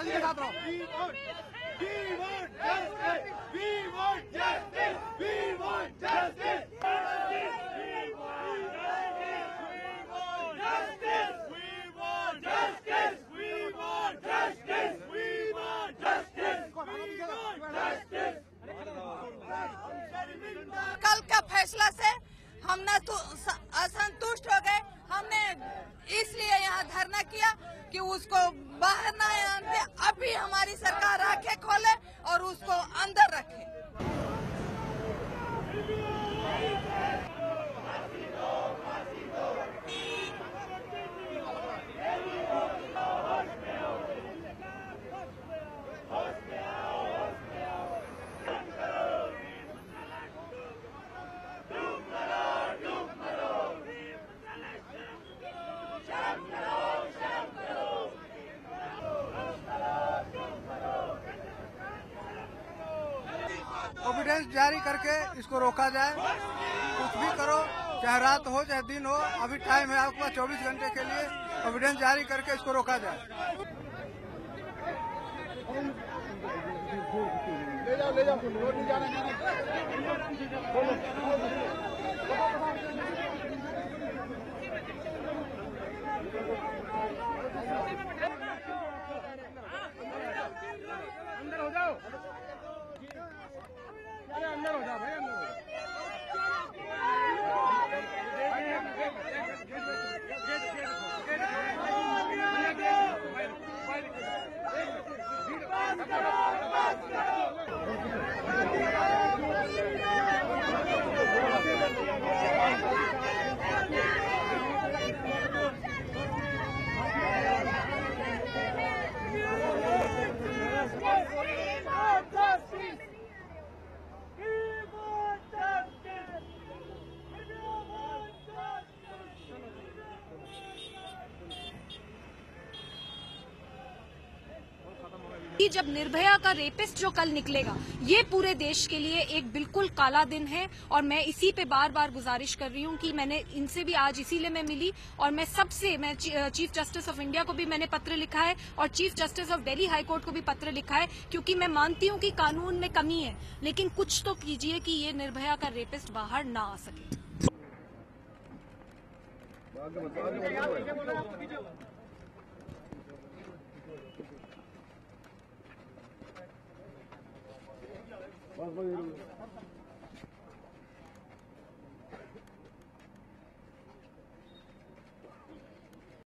सभी के साथ काल का फैसला उसको बाहर ना आने अभी हमारी सरकार आँखें खोले और उसको अंदर रखे। ऑविडेंस जारी करके इसको रोका जाए। कुछ भी करो, चाहे रात हो, चाहे दिन हो, अभी टाइम है आपके पास चौबीस घंटे के लिए ऑविडेंस जारी करके इसको रोका जाए। अंदर हो जाओ। जिंदाबाद जिंदाबाद जब निर्भया का रेपिस्ट जो कल निकलेगा, ये पूरे देश के लिए एक बिल्कुल काला दिन है और मैं इसी पे बार बार गुजारिश कर रही हूँ कि मैंने इनसे भी आज इसीलिए मैं मिली और मैं सबसे, मैं चीफ जस्टिस ऑफ़ इंडिया को भी मैंने पत्र लिखा है और chief justice of Delhi high court को भी पत्र लिखा है क्योंकि मैं मानती हूँ कि कानून में कमी है, लेकिन कुछ तो कीजिए कि ये निर्भया का रेपिस्ट बाहर ना आ सके। 什么原